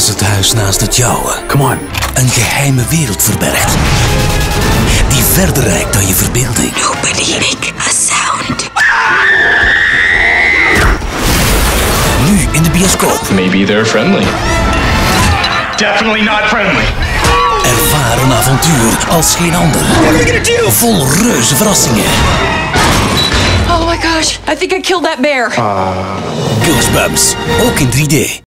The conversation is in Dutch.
als het huis naast het jouwe Come on. een geheime wereld verbergt. Die verder reikt dan je verbeelding. Nobody make a sound. Nu in de bioscoop. Maybe they're friendly. Definitely not friendly. Ervaar een avontuur als geen ander. Vol reuze verrassingen. Oh my gosh, I think I killed that bear. Ah. Goosebumps. Ook in 3D.